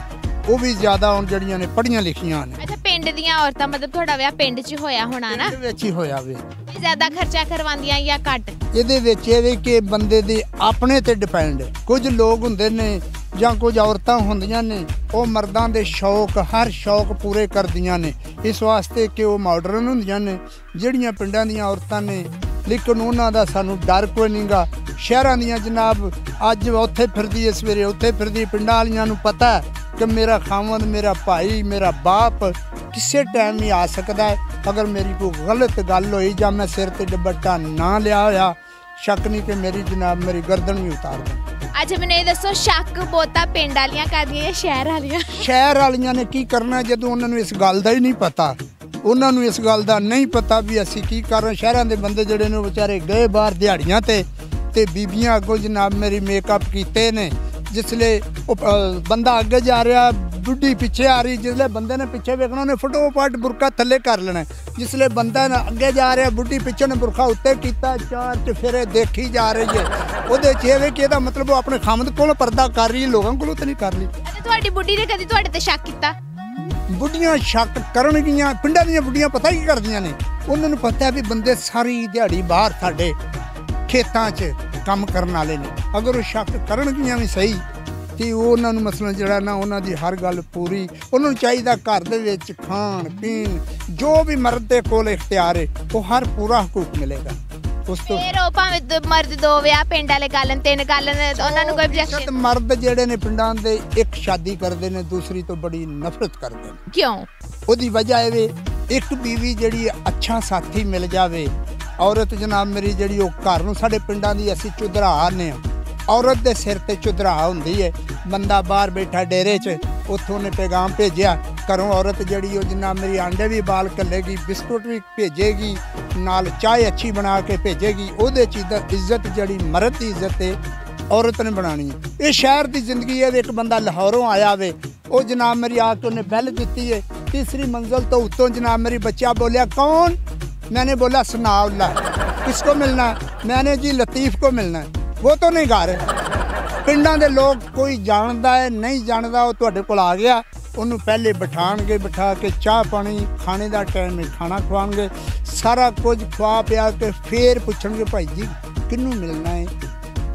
ਉਹ ਵੀ ਜ਼ਿਆਦਾ ਹੁਣ ਜਿਹੜੀਆਂ ਨੇ ਪੜ੍ਹੀਆਂ ਲਿਖੀਆਂ ਨੇ। ਅੱਛਾ ਪਿੰਡ ਦੀਆਂ ਔਰਤਾਂ ਮਤਲਬ ਤੁਹਾਡਾ ਵਿਆਹ ਪਿੰਡ 'ਚ ਹੋਇਆ ਹੋਣਾ ਨਾ? ਇਹਦੇ ਵਿੱਚ ਹੀ ਹੋਇਆ ਵੇ। ਇਹ ਜ਼ਿਆਦਾ ਖਰਚਾ ਕਰਵਾਉਂਦੀਆਂ ਜਾਂ ਘੱਟ? ਇਹਦੇ ਵਿੱਚ ਇਹ ਵੀ ਕਿ ਬੰਦੇ ਦੇ ਆਪਣੇ ਤੇ ਡਿਪੈਂਡ ਕੁਝ ਲੋਕ ਹੁੰਦੇ ਨੇ ਜਾਂ ਕੁਝ ਔਰਤਾਂ ਹੁੰਦੀਆਂ ਨੇ ਉਹ ਮਰਦਾਂ ਦੇ ਸ਼ੌਕ ਹਰ ਸ਼ੌਕ ਪੂਰੇ ਕਰਦੀਆਂ ਨੇ। ਇਸ ਵਾਸਤੇ ਕਿ ਉਹ ਮਾਡਰਨ ਹੁੰਦੀਆਂ ਨੇ ਜਿਹੜੀਆਂ ਪਿੰਡਾਂ ਦੀਆਂ ਔਰਤਾਂ ਨੇ ਲੇਕਿਨ ਉਹਨਾਂ ਦਾ ਸਾਨੂੰ ਡਰ ਕੋਈ ਨਹੀਂਗਾ ਸ਼ਹਿਰਾਂ ਦੀਆਂ ਜਨਾਬ ਅੱਜ ਉੱਥੇ ਫਿਰਦੀ ਹੈ ਸਵੇਰੇ ਉੱਥੇ ਫਿਰਦੀ। ਪਿੰਡਾਂ ਵਾਲੀਆਂ ਨੂੰ ਪਤਾ ਹੈ ਕਿ ਮੇਰਾ ਖਾਵੰਦ ਮੇਰਾ ਭਾਈ ਮੇਰਾ ਬਾਪ ਕਿਸੇ ਟਾਈਮ ਹੀ ਆ ਸਕਦਾ ਹੈ। ਅਗਰ ਮੇਰੀ ਕੋਈ ਗਲਤ ਗੱਲ ਹੋਈ ਜਾਂ ਮੈਂ ਸਿਰ ਤੇ ਦੁਪੱਟਾ ਨਾ ਲਿਆ ਹੋਇਆ ਸ਼ੱਕ ਨਹੀਂ ਕਿ ਮੇਰੀ ਜਨਾਬ ਮੇਰੀ ਗਰਦਨ ਵੀ ਉਤਾਰ ਦੇ ਅੱਛਾ ਮੈਨੂੰ ਇਹ ਦੱਸੋ ਸ਼ੱਕ ਬੋਤਾ ਪਿੰਡ ਵਾਲੀਆਂ ਕਰਦੀਆਂ ਜਾਂ ਸ਼ਹਿਰ ਵਾਲੀਆਂ? ਸ਼ਹਿਰ ਵਾਲੀਆਂ ਨੇ ਕੀ ਕਰਨਾ ਜਦੋਂ ਉਹਨਾਂ ਨੂੰ ਇਸ ਗੱਲ ਦਾ ਹੀ ਨਹੀਂ ਪਤਾ? ਉਹਨਾਂ ਨੂੰ ਇਸ ਗੱਲ ਦਾ ਨਹੀਂ ਪਤਾ ਵੀ ਅਸੀਂ ਕੀ ਕਰ ਰਹੇ ਸ਼ਹਿਰਾਂ ਦੇ ਬੰਦੇ ਜਿਹੜੇ ਨੇ ਵਿਚਾਰੇ ਗਏ ਬਾਹਰ ਦਿਹਾੜੀਆਂ ਤੇ ਤੇ ਬੀਬੀਆਂ ਅੱਗੋਂ ਜਨਾਬ ਮੇਰੀ ਮੇਕਅਪ ਕੀਤੇ ਨੇ ਜਿਸਲੇ ਬੰਦਾ ਅੱਗੇ ਜਾ ਰਿਹਾ, ਬੁੱਢੀ ਪਿੱਛੇ ਆ ਰਹੀ ਜਿਸਲੇ ਬੰਦੇ ਨੇ ਪਿੱਛੇ ਵੇਖਣਾ, ਉਹਨੇ ਫਟੋਫਟ ਬੁਰਕਾ ਥੱਲੇ ਕਰ ਲੈਣਾ ਜਿਸਲੇ ਬੰਦਾ ਨਾ ਅੱਗੇ ਜਾ ਰਿਹਾ, ਬੁੱਢੀ ਪਿੱਛੇ ਨੇ ਬੁਰਕਾ ਉੱਤੇ ਕੀਤਾ, ਚਾਰ ਚਫੇਰੇ ਦੇਖੀ ਜਾ ਰਹੀ ਹੈ। ਉਹਦੇ ਚ ਇਹ ਵੇ ਕਿ ਇਹਦਾ ਮਤਲਬ ਉਹ ਆਪਣੇ ਖਾਮਦ ਕੋਲ ਪਰਦਾ ਕਰ ਰਹੀ ਲੋਕਾਂ ਕੋਲੋਂ ਤਾਂ ਨਹੀਂ ਕਰ ਰਹੀ। ਤੁਹਾਡੀ ਬੁੱਢੀ ਨੇ ਕਦੀ ਤੁਹਾਡੇ ਤੇ ਸ਼ੱਕ ਕੀਤਾ? ਬੁੱਢੀਆਂ ਸ਼ੱਕ ਕਰਨਗੀਆਂ, ਪਿੰਡਾਂ ਦੀਆਂ ਬੁੱਢੀਆਂ ਪਤਾ ਕੀ ਕਰਦੀਆਂ ਨੇ। ਉਹਨਾਂ ਨੂੰ ਪਤਾ ਵੀ ਬੰਦੇ ਸਾਰੀ ਦਿਹਾੜੀ ਬਾਹਰ ਸਾਡੇ ਖੇਤਾਂ 'ਚ ਕੰਮ ਕਰਨ ਵਾਲੇ ਨੇ। ਅਗਰ ਉਹ ਸ਼ੱਕ ਕਰਨਗੀਆਂ ਵੀ ਸਹੀ, ਤੇ ਉਹਨਾਂ ਨੂੰ ਮਸਲਾ ਜਿਹੜਾ ਨਾ, ਉਹਨਾਂ ਦੀ ਹਰ ਗੱਲ ਪੂਰੀ, ਉਹਨਾਂ ਨੂੰ ਚਾਹੀਦਾ ਘਰ ਦੇ ਵਿੱਚ ਖਾਣ ਪੀਣ ਜੋ ਵੀ ਮਰਦ ਦੇ ਕੋਲ ਇਖਤਿਆਰ ਹੈ ਉਹ ਹਰ ਪੂਰਾ ਹਕੂਕ ਮਿਲੇਗਾ। ਉਸ ਤੋਂ। ਫੇਰ ਉਹ ਭਾਵੇਂ ਦ- ਮਰਦ ਦੋ ਵਿਆਹ ਪਿੰਡ ਵਾਲੇ ਕਰ ਲੈਣ ਤਿੰਨ ਕਰ ਲੈਣ ਉਹਨਾਂ ਨੂੰ ਕੋਈ ਸ਼ਤ objection? ਮਰਦ ਜਿਹੜੇ ਨੇ ਪਿੰਡਾਂ ਦੇ ਇੱਕ ਸ਼ਾਦੀ ਕਰਦੇ ਨੇ ਦੂਸਰੀ ਤੋਂ ਬੜੀ ਨਫ਼ਰਤ ਕਰਦੇ ਨੇ। ਕਿਉਂ? ਉਹਦੀ ਵਜ੍ਹਾ ਇਹ ਵੇ ਇੱਕ ਬੀਵੀ ਜਿਹੜੀ ਅੱਛਾ ਸਾਥੀ ਮਿਲ ਜਾਵੇ ਔਰਤ ਜਨਾਬ ਮੇਰੀ ਜਿਹੜੀ ਉਹ ਘਰ ਨੂੰ ਸਾਡੇ ਪਿੰਡਾਂ ਦੀ ਅਸੀਂ ਚੁਧਰਾ ਆ। ਔਰਤ ਦੇ ਸਿਰ ਤੇ ਚੁਧਰਾ ਹੁੰਦੀ ਹੈ ਬੰਦਾ ਬਾਹਰ ਬੈਠਾ ਡੇਰੇ 'ਚ ਉੱਥੋਂ ਨੇ ਪੈਗਾਮ ਭੇਜਿਆ ਘਰੋਂ ਔਰਤ ਜਿਹੜੀ ਉਹ ਜਿੰਨਾ ਮੇਰੀ ਆਂਡੇ ਵੀ ਬਾਲ ਕੱਲੇਗੀ ਬਿਸਕੁਟ ਵੀ ਭੇਜੇਗੀ, ਨਾਲ ਚਾਹ ਅੱਛੀ ਬਣਾ ਕੇ ਭੇਜੇਗੀ, ਉਹਦੇ ਚੀਜ਼ ਦਾ ਇੱਜ਼ਤ ਜਿਹੜੀ, ਮਰਦ ਦੀ ਇੱਜ਼ਤ ਹੈ ਔਰਤ ਨੇ ਬਣਾਣੀ ਇਹ ਸ਼ਹਿਰ ਦੀ ਜ਼ਿੰਦਗੀ ਹੈ ਵੀ ਇੱਕ ਬੰਦਾ ਲਾਹੌਰੋਂ ਆਇਆ ਵੇ, ਉਹ ਜਨਾਬ ਮੇਰੀ ਆ ਕੇ ਉਹਨੇ ਬੈਲ ਦਿੱਤੀ ਹੈ ਤੀਸਰੀ ਮੰਜ਼ਲ ਤੋਂ ਉੱਤੋਂ ਜਨਾਬ ਮੇਰੀ ਬੱਚਾ ਬੋਲਿਆ, ਕੌਣ? ਮੈਨੇ ਬੋਲਾ ਸਨਾਉਲਾ। ਕਿਸ ਕੋ ਮਿਲਣਾ? ਮੈਨੇ ਜੀ ਲਤੀਫ ਕੋ ਮਿਲਣਾ। ਉਹ ਤੋਂ ਨਹੀਂ ਘਰ। ਪਿੰਡਾਂ ਦੇ ਲੋਕ ਕੋਈ ਜਾਣਦਾ ਹੈ ਨਹੀਂ ਜਾਣਦਾ, ਉਹ ਤੁਹਾਡੇ ਕੋਲ ਆ ਗਿਆ। ਉਹਨੂੰ ਪਹਿਲੇ ਬਿਠਾਣਗੇ ਬਿਠਾ ਕੇ ਚਾਹ ਪਾਣੀ ਖਾਣੇ ਦਾ ਟਾਈਮ ਹੈ ਖਾਣਾ ਖਵਾਉਣਗੇ। ਸਾਰਾ ਕੁਝ ਖਵਾ ਪਿਆ ਕੇ ਫੇਰ ਪੁੱਛਣਗੇ ਭਾਈ ਜੀ ਕਿਹਨੂੰ ਮਿਲਣਾ ਹੈ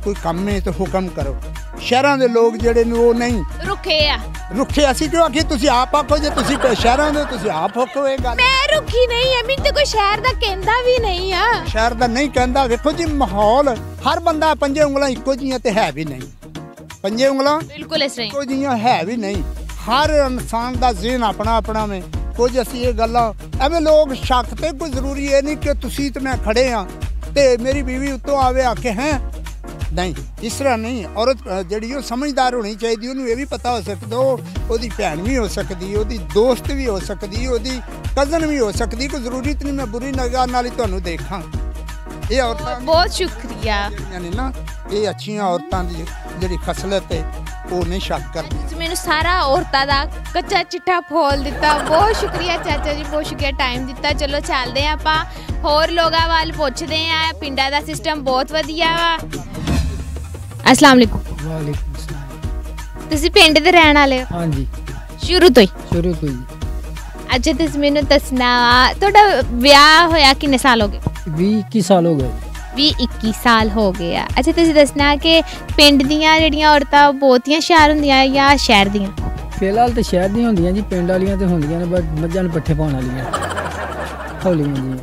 ਕੋਈ ਕੰਮ ਹੈ ਤਾਂ ਹੁਕਮ ਕਰੋ। ਸ਼ਹਿਰਾਂ ਦੇ ਲੋਕ ਜਿਹੜੇ ਨੇ ਉਹ ਨਹੀਂ। ਰੁੱਖੇ ਆ। ਰੁੱਖੇ ਅਸੀਂ ਕਿਉਂ ਆਖੀ ਤੁਸੀਂ ਆਪ ਆਖੋ ਜੇ ਤੁਸੀਂ ਸ਼ਹਿਰਾਂ ਦੇ ਤੁਸੀਂ ਆਪ ਆਖੋ ਇਹ ਗੱਲ। ਮੈਂ ਰੁੱਖੀ ਨਹੀਂ ਐ ਮੈਨੂੰ ਤੇ ਕੋਈ ਸ਼ਹਿਰ ਦਾ ਕਹਿੰਦਾ ਵੀ ਨਹੀਂ ਆ। ਸ਼ਹਿਰ ਦਾ ਨਹੀਂ ਕਹਿੰਦਾ ਵੇਖੋ ਜੀ ਮਾਹੌਲ। ਹਰ ਬੰਦਾ ਪੰਜੇ ਉਂਗਲਾਂ ਇੱਕੋ ਜੀਆਂ ਤੇ ਹੈ ਵੀ ਨਹੀਂ। ਪੰਜੇ ਉਂਗਲਾਂ ਬਿਲਕੁਲ ਇਸ ਤਰ੍ਹਾਂ ਇੱਕੋ ਜੀਆਂ ਹੈ ਵੀ ਨਹੀਂ। ਹਰ ਇਨਸਾਨ ਦਾ ਜ਼ਿਹਨ ਆਪਣਾ ਆਪਣਾ ਵੇ। ਕੁਝ ਅਸੀਂ ਇਹ ਗੱਲਾਂ ਐਵੇਂ ਲੋਕ ਸ਼ੱਕ ਤੇ ਕੋਈ ਜ਼ਰੂਰੀ ਇਹ ਨਹੀਂ ਕਿ ਤੁਸੀਂ ਤੇ ਮੈਂ ਖੜੇ ਆ ਤੇ ਮੇਰੀ ਬੀਵੀ ਉੱਤੋਂ ਆਵੇ ਆਖੇ ਹੈ? ਨਹੀਂ ਇਸ ਤਰ੍ਹਾਂ ਨਹੀਂ। ਔਰਤ ਜਿਹੜੀ ਉਹ ਸਮਝਦਾਰ ਹੋਣੀ ਚਾਹੀਦੀ ਉਹਨੂੰ ਇਹ ਵੀ ਪਤਾ ਹੋ ਸਕਦਾ ਉਹ ਉਹਦੀ ਭੈਣ ਵੀ ਹੋ ਸਕਦੀ ਉਹਦੀ ਦੋਸਤ ਵੀ ਹੋ ਸਕਦੀ ਉਹਦੀ ਕਜ਼ਨ ਵੀ ਹੋ ਸਕਦੀ। ਕੋਈ ਜ਼ਰੂਰੀ ਨਹੀਂ ਮੈਂ ਬੁਰੀ ਨਿਗਾਹ ਨਾਲ ਹੀ ਤੁਹਾਨੂੰ ਦੇਖਾਂ। ਇਹ ਔਰਤਾਂ ਬਹੁਤ ਸ਼ੁਕਰੀਆ। ਨਾ ਇਹ ਅੱਛੀਆਂ ਔਰਤਾਂ ਦੀ ਜਿਹੜੀ ਖਸਲਤ ਹੈ ਉਹ ਨਹੀਂ ਸ਼ੱਕ ਕਰਦੀ ਤੁਸੀਂ ਮੈਨੂੰ ਸਾਰਾ ਔਰਤਾਂ ਦਾ ਕੱਚਾ ਚਿੱਠਾ ਫੋਲ ਦਿੱਤਾ। ਬਹੁਤ ਸ਼ੁਕਰੀਆ ਚਾਚਾ ਜੀ ਬਹੁਤ ਸ਼ੁਕਰੀਆ ਟਾਈਮ ਦਿੱਤਾ। ਚਲੋ ਚੱਲਦੇ ਹਾਂ ਆਪਾਂ। ਹੋਰ ਲੋਕਾਂ ਵੱਲ ਪੁੱਛਦੇ ਆ ਪਿੰਡਾਂ ਦਾ ਸਿਸਟਮ ਬਹੁਤ ਵਧੀਆ ਵਾ। ਅਸਲਾਮ ਅਲੈਕੁਮ। ਵਾਲੇਕੁਮ ਸਲਾਮ। ਤੁਸੀਂ ਪਿੰਡ ਦੇ ਰਹਿਣ ਵਾਲੇ ਹੋ? ਹਾਂਜੀ। ਸ਼ੁਰੂ ਤੋਂ ਹੀ। ਸ਼ੁਰੂ ਤੋਂ ਹੀ। ਅੱਛਾ ਤੁਸੀਂ ਮੈਨੂੰ ਦੱਸਣਾ ਵਾ, ਤੁਹਾਡਾ ਵਿਆਹ ਹੋਇਆ ਕਿੰਨੇ ਸਾਲ ਹੋ ਗਏ? 20 21 ਸਾਲ ਹੋ ਗਏ। 20 21 ਸਾਲ ਹੋ ਗਏ ਆ। ਅੱਛਾ ਤੁਸੀਂ ਦੱਸਣਾ ਕਿ ਪਿੰਡ ਦੀਆਂ ਜਿਹੜੀਆਂ ਔਰਤਾਂ ਬਹੁਤੀਆਂ ਸ਼ਹਿਰ ਹੁੰਦੀਆਂ ਜਾਂ ਸ਼ਹਿਰ ਦੀਆਂ? ਫਿਲਹਾਲ ਤੇ ਸ਼ਹਿਰ ਦੀਆਂ ਹੁੰਦੀਆਂ ਜੀ ਪਿੰਡ ਵਾਲੀਆਂ ਤੇ ਹੁੰਦੀਆਂ ਨੇ ਬਸ ਮੱਝਾਂ ਨੂੰ ਪੱਠੇ ਪਾਉਣ ਵਾਲੀਆਂ। ਹੌਲੀਆਂ ਜੀਆਂ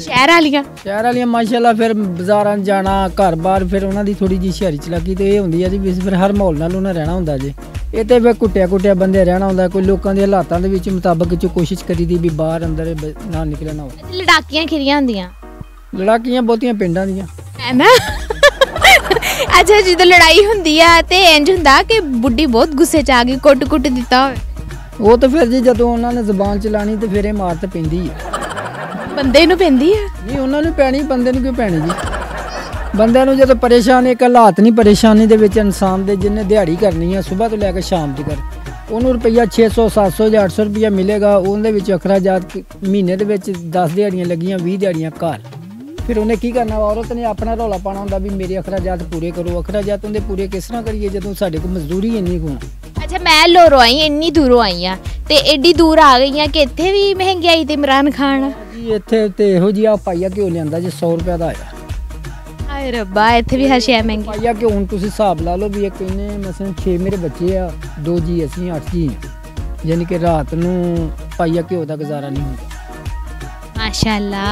ਸ਼ਹਿਰ ਵਾਲੀਆਂ? ਸ਼ਹਿਰ ਵਾਲੀਆਂ ਮਾਸ਼ਾਅੱਲਾ ਫਿਰ ਬਾਜ਼ਾਰਾਂ ਜਾਣਾ ਘਰ-ਬਾਰ ਫਿਰ ਉਹਨਾਂ ਦੀ ਥੋੜੀ ਜੀ ਸ਼ਹਿਰੀ ਚਲਾਕੀ ਤੇ ਇਹ ਹੁੰਦੀ ਆ ਜੀ ਵੀ ਫਿਰ ਹਰ ਮਾਹੌਲ ਨਾਲ ਉਹਨਾਂ ਰਹਿਣਾ ਹੁੰਦਾ ਜੀ। ਇਹ ਤੇ ਫਿਰ ਕੁੱਟਿਆ ਕੁੱਟਿਆ ਬੰਦੇ ਰਹਿਣਾ ਹੁੰਦਾ ਕੋਈ ਲੋਕਾਂ ਦੇ ਹਾਲਾਤਾਂ ਦੇ ਵਿੱਚ ਮੁਤਾਬਕ ਚ ਕੋਸ਼ਿਸ਼ ਕਰੀਦੀ ਵੀ ਬਾਹਰ ਅੰਦਰ ਨਾ ਨਿਕਲਣਾ ਹੋਵੇ ਲੜਾਕੀਆਂ ਖਿਰੀਆਂ ਹੁੰਦੀਆਂ? ਲੜਾਕੀਆਂ ਬਹੁਤੀਆਂ ਪਿੰਡਾਂ ਦੀਆਂ। ਹੈ ਨਾ ਅੱਛਾ ਜਦੋਂ ਲੜਾਈ ਹੁੰਦੀ ਆ ਤੇ ਇੰਜ ਹੁੰਦਾ ਕਿ ਬੁੱਢੀ ਬਹੁਤ ਗੁੱਸੇ ਚ ਆ ਗਈ ਕੁੱਟ ਕੁੱਟ ਦਿੱਤਾ ਹੋਵੇ। ਉਹ ਤਾਂ ਫਿਰ ਜੀ ਜਦੋਂ ਉਹਨਾਂ ਨੇ ਜ਼ਬਾਨ ਚਲਾਣੀ ਤੇ ਫਿਰ ਇਹ ਮਾਰ ਤੇ ਪੈਂਦੀ ਹੈ ਬੰਦੇ ਨੂੰ ਪੈਂਦੀ ਆ? ਨਹੀਂ ਉਹਨਾਂ ਨੂੰ ਪੈਣੀ ਬੰਦੇ ਨੂੰ ਕਿਉਂ ਪੈਣੀ ਜੀ? ਬੰਦਿਆਂ ਨੂੰ ਜਦੋਂ ਪਰੇਸ਼ਾਨ ਇੱਕ ਹਾਲਾਤ ਨਹੀਂ ਪਰੇਸ਼ਾਨੀ ਦੇ ਵਿੱਚ ਇਨਸਾਨ ਦੇ ਜਿੰਨੇ ਦਿਹਾੜੀ ਕਰਨੀ ਹੈ ਸਵੇਰ ਤੋਂ ਲੈ ਕੇ ਸ਼ਾਮ ਤੱਕ। ਉਹਨੂੰ ਰੁਪਈਆ 600 700 ਜਾਂ 800 ਰੁਪਈਆ ਮਿਲੇਗਾ ਉਹਦੇ ਵਿੱਚ ਅਖਰਾਜਾਤ ਮਹੀਨੇ ਦੇ ਵਿੱਚ 10 ਦਿਹਾੜੀਆਂ ਲੱਗੀਆਂ 20 ਦਿਹਾੜੀਆਂ ਘਰ ਫਿਰ ਉਹਨੇ ਕੀ ਕਰਨਾ ਵਾ? ਔਰਤ ਨੇ ਆਪਣਾ ਰੌਲਾ ਪਾਣਾ ਹੁੰਦਾ ਵੀ ਮੇਰੇ ਅਖਰਾਜਾਤ ਪੂਰੇ ਕਰੋ ਅਖਰਾਜਾਤ ਉਹਦੇ ਪੂਰੇ ਕਿਸ ਤਰ੍ਹਾਂ ਕਰੀਏ ਜਦੋਂ ਸਾਡੇ ਕੋਲ ਮਜ਼ਦੂਰੀ ਇੰਨੀ ਕੁ ਆ ਅੱਛਾ ਮੈਂ ਲੋਰੋ ਆਈ ਇੰਨੀ ਦੂਰੋਂ ਆਈ ਆ ਤੇ ਐਡੀ ਦੂਰ ਆ ਗਈ ਆ ਕਿ ਇੱਥੇ ਵੀ ਮਹਿੰਗਾਈ ਤੇ ਇਮਰਾਨ ਖਾਨ ਜੀ ਇੱਥੇ ਤੇ ਇਹੋ ਜਿਹਾ ਪਾਈਆ ਘਿਓ ਲਿਆਂਦਾ ਜੀ 100 ਰੁਪਏ ਦਾ ਆਇਆ। ਹਾਏ ਰੱਬਾ ਇੱਥੇ ਵੀ ਸ਼ੈ ਮਹਿੰਗੀ। ਪਾਈਆ ਕਿ ਹੁਣ ਤੁਸੀਂ ਹਿਸਾਬ ਲਾ ਲਓ ਵੀ ਇੱਕ ਇਹਨੇ ਮਸਲਨ 6 ਮੇਰੇ ਬੱਚੇ ਆ ਦੋ ਜੀ ਅਸੀਂ 8 ਜੀ। ਯਾਨੀ ਕਿ ਰਾਤ ਨੂੰ ਪਾਈਆ ਘਿਓ ਦਾ ਗੁਜ਼ਾਰਾ ਨਹੀਂ ਹੁੰਦਾ। ਮਾਸ਼ਾਅੱਲਾ।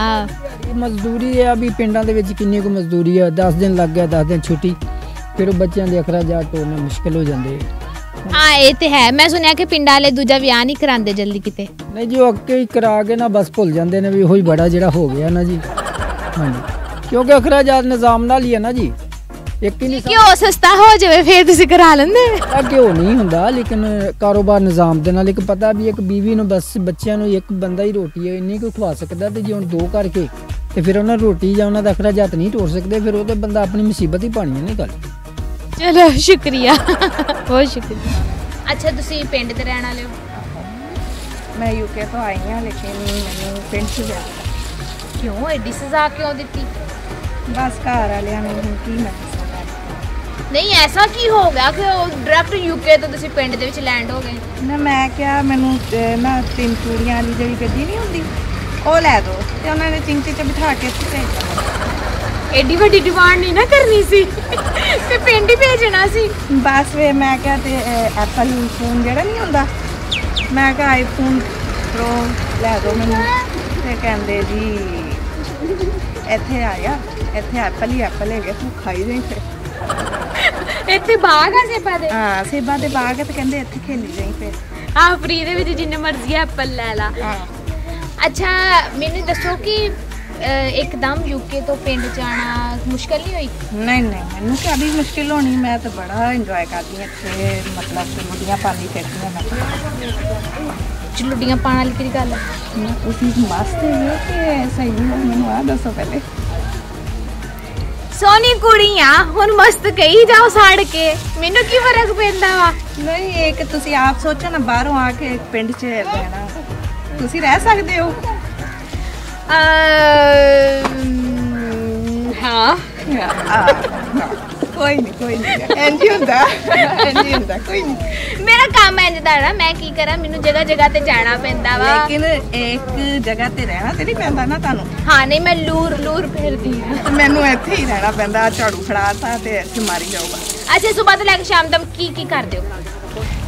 ਮਜ਼ਦੂਰੀ ਆ ਵੀ ਪਿੰਡਾਂ ਦੇ ਵਿੱਚ ਕਿੰਨੀ ਕੁ ਮਜ਼ਦੂਰੀ ਆ 10 ਦਿਨ ਲੱਗ ਗਿਆ 10 ਦਿਨ ਛੁੱਟੀ ਫਿਰ ਉਹ ਬੱਚਿਆਂ ਦੇ ਅਖਰਾਜਾਤ ਤੋੜਨੇ ਮੁਸ਼ਕਲ ਹੋ ਜਾਂਦੇ ਹਾਂ ਇਹ ਤੇ ਹੈ। ਮੈਂ ਸੁਣਿਆ ਕਿ ਪਿੰਡਾਂ ਵਾਲੇ ਦੂਜਾ ਵਿਆਹ ਨਹੀਂ ਕਰਾਉਂਦੇ ਜਲਦੀ ਕਿਤੇ। ਨਹੀਂ ਜੀ ਉਹ ਅੱਗੇ ਹੀ ਕਰਾ ਕੇ ਨਾ ਬਸ ਭੁੱਲ ਜਾਂਦੇ ਨੇ ਵੀ ਉਹੀ ਬੜਾ ਜਿਹੜਾ ਹੋ ਗਿਆ ਨਾ ਜੀ। ਹਾਂਜੀ। ਕਿਉਂਕਿ ਅਖਰਾਜਾਤ ਨਿਜ਼ਾਮ ਨਾਲ ਹੀ ਹੈ ਨਾ ਜੀ। ਨਹੀਂ ਕਿਉਂ ਸਸਤਾ ਹੋ ਜਾਵੇ ਫੇਰ ਤੁਸੀਂ ਕਰਾ ਲੈਂਦੇ। ਆ ਕਿਉਂ ਨਹੀਂ ਹੁੰਦਾ ਲੇਕਿਨ ਕਾਰੋਬਾਰ ਨਿਜ਼ਾਮ ਦੇ ਨਾਲ ਇੱਕ ਪਤਾ ਵੀ ਇੱਕ ਬੀਵੀ ਨੂੰ ਬਸ ਬੱਚਿਆਂ ਨੂੰ ਇੱਕ ਬੰਦਾ ਹੀ ਰੋਟੀ ਹੈ ਇੰਨੀ ਕੁ ਖਵਾ ਸਕਦਾ ਤੇ ਜੇ ਹੁਣ ਦੋ ਕਰਕੇ ਤੇ ਫਿਰ ਉਹਨਾਂ ਰੋਟੀ ਜਾਂ ਉਹਨਾਂ ਦਾ ਅਖਰਾਜਾਤ ਨਹੀਂ ਤੋੜ ਸਕਦੇ ਫਿਰ ਉਹ ਤੇ ਬੰਦਾ ਆਪਣੀ ਮੁਸੀਬਤ ਹੀ ਪਾਣੀ ਹੈ ਨਾ ਗੱਲ। ਚਲੋ ਸ਼ੁਕਰੀਆ। ਬਹੁਤ ਸ਼ੁਕਰੀਆ। ਅੱਛਾ ਤੁਸੀਂ ਪਿੰਡ ਦੇ ਰਹਿਣ ਵਾਲੇ ਹੋ? ਮੈਂ ਯੂਕੇ ਤੋਂ ਆਈ ਹਾਂ ਲੇਕਿਨ ਮੈਨੂੰ ਪਿੰਡ 'ਚ ਵਿਆਹ ਕਿਉਂ ਐਡੀ ਸਜ਼ਾ ਕਿਉਂ ਦਿੱਤੀ? ਬਸ ਘਰ ਵਾਲਿਆਂ ਨੇ ਹੁਣ ਕੀ ਮੈਂ ਨਹੀਂ ਐਸਾ ਕੀ ਹੋ ਗਿਆ ਕਿ ਉਹ ਡਾਇਰੈਕਟ ਯੂਕੇ ਤੋਂ ਤੁਸੀਂ ਪਿੰਡ ਦੇ ਵਿੱਚ ਲੈਂਡ ਹੋ ਗਏ? ਨਾ ਮੈਂ ਕਿਹਾ ਮੈਨੂੰ ਅਹ, ਨਾ ਤਿੰਨ ਚੂੜੀਆਂ ਵਾਲੀ ਜਿਹੜੀ ਗੱਡੀ ਨਹੀਂ ਹੁੰਦੀ ਉਹ ਲੈ ਦਿਓ ਤੇ ਉਹਨਾਂ ਨੇ ਚਿੰਚੀ 'ਚ ਬਿਠਾ ਕੇ ਇੱਥੇ ਭੇਜ ਦਿੱਤਾ ਐਡੀ ਵੱਡੀ ਡਿਮਾਂਡ ਨਹੀਂ ਨਾ ਕਰਨੀ ਸੀ। ਤੇ ਪਿੰਡ ਹੀ ਭੇਜਣਾ ਸੀ। ਬਸ ਵੇ ਮੈਂ ਕਿਹਾ ਤੇ ਐਪਲ ਫੋਨ ਜਿਹੜਾ ਨਹੀਂ ਹੁੰਦਾ ਮੈਂ ਕਿਹਾ ਆਈਫੋਨ ਪ੍ਰੋ ਲੈ ਦਿਓ ਮੈਨੂੰ। ਤੇ ਕਹਿੰਦੇ ਜੀ ਇੱਥੇ ਆਇਆ ਇੱਥੇ ਐਪਲ ਹੀ ਐਪਲ ਹੈਗੇ ਤੂੰ ਖਾਈ ਜਾਈਂ ਫਿਰ [LAUGHS] ਇੱਥੇ ਬਾਗ ਆ ਸੇਬਾ ਦੇ। ਹਾਂ ਸੇਬਾਂ ਦੇ ਬਾਗ ਹੈ ਤੇ ਕਹਿੰਦੇ ਇੱਥੇ ਖੇਲੀ ਜਾਈਂ ਫਿਰ। ਆ ਫਰੀ ਦੇ ਵਿੱਚ ਜਿੰਨੇ ਮਰਜ਼ੀ ਐਪਲ ਲੈ ਲਾ। ਹਾਂ। ਅੱਛਾ ਮੈਨੂੰ ਦੱਸੋ ਕਿ ਇੱਕਦਮ ਯੂਕੇ ਤੋਂ ਪਿੰਡ ਜਾਣਾ ਮੁਸ਼ਕਲ ਨਹੀਂ ਹੋਈ? ਨਹੀਂ ਨਹੀਂ ਮੈਨੂੰ ਕਾਹਦੀ ਮੁਸ਼ਕਿਲ ਹੋਣੀ ਮੈਂ ਤਾਂ ਬੜਾ ਇੰਜੋਏ ਕਰਦੀ ਹਾਂ ਇੱਥੇ ਮਤਲਬ ਕਿ ਮੁੱਦੀਆਂ ਪਾਣੀ ਫਿਰਦੀ ਹਾਂ ਮੈਂ। ਚਲੁੱਡੀਆਂ ਪਾਣ ਵਾਲੀ ਕਿਹੜੀ ਗੱਲ ਹੈ ਮੈਂ ਤੁਸੀਂ ਮਸਤ ਹੈ ਕਿ ਸਹੀ ਮੈਨੂੰ ਆ ਦੱਸੋ ਪਹਿਲੇ। ਸੋਨੀ ਕੁੜੀਆਂ ਹੁਣ ਮਸਤ ਕਹੀ ਜਾਓ ਸਾੜ ਕੇ। ਮੈਨੂੰ ਕੀ ਫ਼ਰਕ ਪੈਂਦਾ ਵਾ? ਨਹੀਂ ਇਹ ਕਿ ਤੁਸੀਂ ਆਪ ਸੋਚੋ ਨਾ ਬਾਹਰੋਂ ਆ ਕੇ ਪਿੰਡ 'ਚ ਰਹਿਣਾ। ਤੁਸੀਂ ਰਹਿ ਸਕਦੇ ਹੋ। ਅਮ, ਹਾਂ। ਆ, ਕੋਈ ਨਹੀਂ ਕੋਈ ਨਹੀਂ ਐਂਜੀ ਹੁੰਦਾ। ਐਂਜੀ ਹੁੰਦਾ ਕੋਈ ਨਹੀਂ ਮੇਰਾ ਕੰਮ ਇੰਜ ਦਾ ਨਾ ਮੈਂ ਕੀ ਕਰਾਂ ਮੈਨੂੰ ਜਗ੍ਹਾ ਜਗ੍ਹਾ ਤੇ ਜਾਣਾ ਪੈਂਦਾ ਵਾ। ਲੇਕਿਨ ਇੱਕ ਜਗ੍ਹਾ ਤੇ ਰਹਿਣਾ ਤੇ ਨਹੀਂ ਪੈਂਦਾ ਨਾ ਤੁਹਾਨੂੰ। ਹਾਂ ਨਹੀਂ ਮੈਂ ਲੂਰ ਲੂਰ ਫਿਰਦੀ ਹਾਂ। ਤੇ ਮੈਨੂੰ ਇੱਥੇ ਹੀ ਰਹਿਣਾ ਪੈਂਦਾ ਝਾੜੂ ਫੜਾਤਾ ਤੇ ਇੱਥੇ ਮਾਰੀ ਜਾਊਗਾ। ਅੱਛਾ ਸਵੇਰ ਤੋਂ ਲੈ ਕੇ ਸ਼ਾਮ ਤੱਕ ਕੀ ਕੀ ਕਰਦੇ ਹੋ?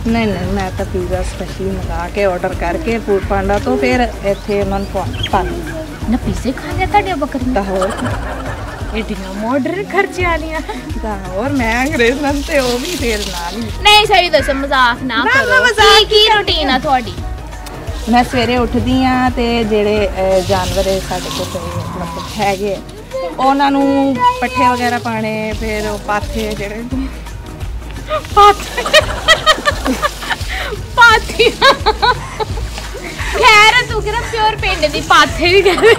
ਨਹੀਂ ਨਹੀਂ ਮੈਂ ਤਾਂ ਪੀਜ਼ਾ ਸਪੈਸ਼ਲੀ ਮੰਗਾ ਕੇ ਆਰਡਰ ਕਰਕੇ ਫੂਡ ਪਾਂਡਾ ਤੋਂ ਫਿਰ ਇੱਥੇ ਉਹਨਾਂ ਨੂੰ ਪਾ ਨਾ ਪੀਜ਼ੇ ਖਾਂਦੇ ਤੁਹਾਡੀਆਂ ਬੱਕਰੀਆਂ ਤਾਂ ਹੋਰ ਏਡੀਆਂ ਮਾਡਰਨ ਖਰਚੇ ਵਾਲੀਆਂ ਤਾਂ ਹੋਰ ਮੈਂ ਅੰਗਰੇਜ਼ ਨਾਲ ਤੇ ਉਹ ਵੀ ਫੇਰ ਨਾਲ ਹੀ। ਨਹੀਂ ਸਹੀ ਦੱਸੋ ਮਜ਼ਾਕ ਨਾ ਕਰੋ। ਕੀ ਕੀ ਰੁਟੀਨ ਆ ਤੁਹਾਡੀ? ਮੈਂ ਸਵੇਰੇ ਉੱਠਦੀ ਆ ਤੇ ਜਿਹੜੇ ਜਾਨਵਰ ਸਾਡੇ ਕੋਲ ਮਤਲਬ ਹੈਗੇ ਉਹਨਾਂ ਨੂੰ ਪੱਠੇ ਵਗੈਰਾ ਪਾਣੇ ਫਿਰ ਉਹ ਪਾਥੇ ਜਿਹੜੇ ਪਾਥੀ। ਖੈਰ ਤੂੰ ਕਿਹੜਾ ਪਿਓਰ ਪਿੰਡ ਦੀ ਪਾਥੇ ਵੀ ਕਹਿੰਦੇ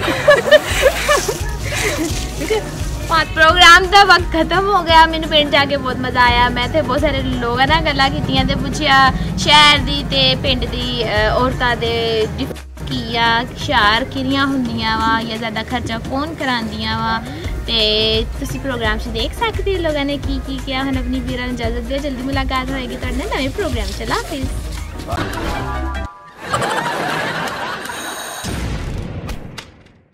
[LAUGHS] ਬਹੁਤ ਪ੍ਰੋਗਰਾਮ ਦਾ ਵਕਤ ਖਤਮ ਹੋ ਗਿਆ। ਮੈਨੂੰ ਪਿੰਡ ਜਾ ਕੇ ਬਹੁਤ ਮਜ਼ਾ ਆਇਆ। ਮੈਂ ਤੇ ਬਹੁਤ ਸਾਰੇ ਲੋਕਾਂ ਨਾਲ ਗੱਲਾਂ ਕੀਤੀਆਂ ਤੇ ਪੁੱਛਿਆ, ਸ਼ਹਿਰ ਦੀ ਤੇ ਪਿੰਡ ਦੀ ਔਰਤਾਂ ਦੇ ਡਿਫ- ਕੀ ਆ, ਹੁਸ਼ਿਆਰ ਕਿਹੜੀਆਂ ਹੁੰਦੀਆਂ ਵਾ ਜਾਂ ਜ਼ਿਆਦਾ ਖਰਚਾ ਕੌਣ ਕਰਾਉਂਦੀਆਂ ਵਾ? ਤੇ ਤੁਸੀਂ ਪ੍ਰੋਗਰਾਮ 'ਚ ਦੇਖ ਸਕਦੇ ਹੋ ਲੋਕਾਂ ਨੇ ਕੀ ਕੀ ਕਿਹਾ ਹੁਣ ਆਪਣੀ ਵੀਰਾਂ ਨੂੰ ਇਜਾਜ਼ਤ ਦਿਓ ਜਲਦੀ ਮੁਲਾਕਾਤ ਹੋਏਗੀ। ਤੁਹਾਡੇ ਨਾਲ ਨਵੇਂ ਪ੍ਰੋਗਰਾਮ ਚਲਾ ਫਿਰ